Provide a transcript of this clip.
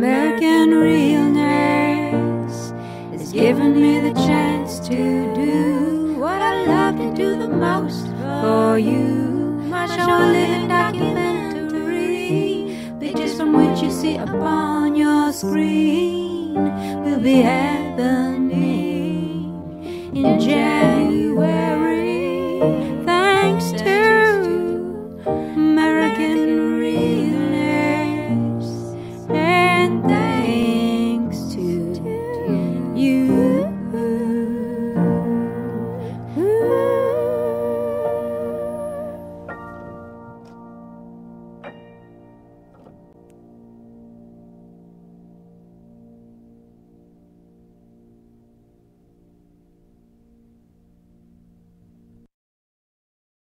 American realness has given me the chance to do what I love to do the most for you. My show, living documentary, pictures from which you see upon your screen will be happening in January. you